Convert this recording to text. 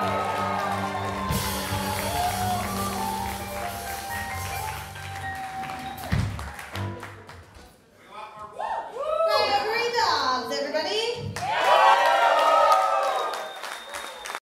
음.